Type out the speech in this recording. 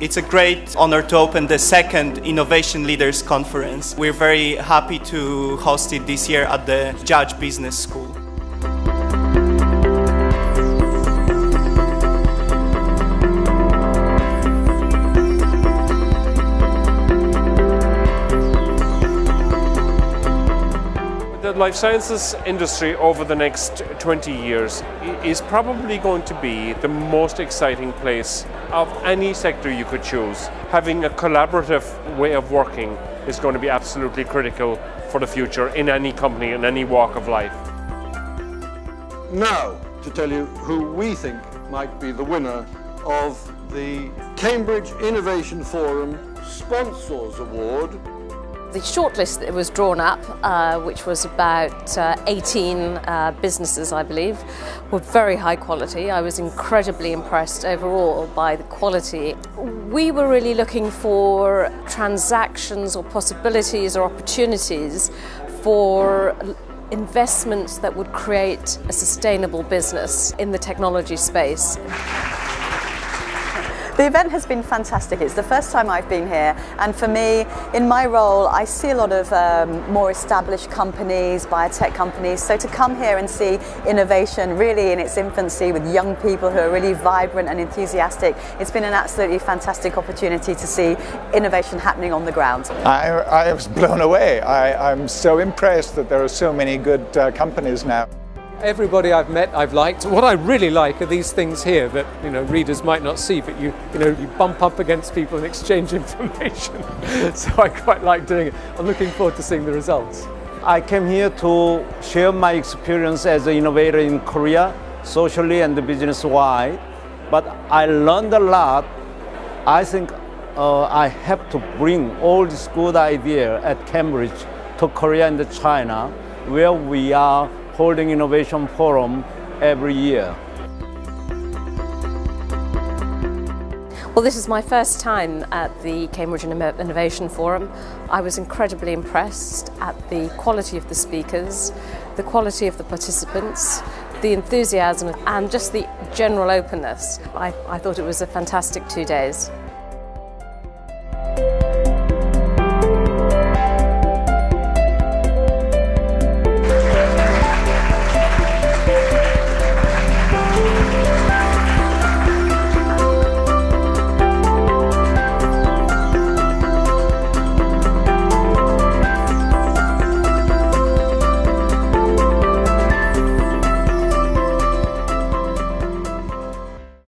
It's a great honor to open the second Innovation Leaders Conference. We're very happy to host it this year at the Judge Business School. Life sciences industry over the next 20 years is probably going to be the most exciting place of any sector you could choose. Having a collaborative way of working is going to be absolutely critical for the future in any company, in any walk of life. Now, to tell you who we think might be the winner of the Cambridge Innovation Forum Sponsors Award the shortlist that was drawn up, uh, which was about uh, 18 uh, businesses, I believe, were very high quality. I was incredibly impressed overall by the quality. We were really looking for transactions or possibilities or opportunities for investments that would create a sustainable business in the technology space. The event has been fantastic. It's the first time I've been here, and for me, in my role, I see a lot of um, more established companies, biotech companies. So to come here and see innovation really in its infancy with young people who are really vibrant and enthusiastic, it's been an absolutely fantastic opportunity to see innovation happening on the ground. I, I was blown away. I, am so impressed that there are so many good uh, companies now. Everybody I've met, I've liked. What I really like are these things here that you know readers might not see, but you you know you bump up against people and exchange information. so I quite like doing it. I'm looking forward to seeing the results. I came here to share my experience as an innovator in Korea, socially and business-wide. But I learned a lot. I think uh, I have to bring all this good idea at Cambridge to Korea and China, where we are holding Innovation Forum every year. Well, this is my first time at the Cambridge Innovation Forum. I was incredibly impressed at the quality of the speakers, the quality of the participants, the enthusiasm and just the general openness. I, I thought it was a fantastic two days.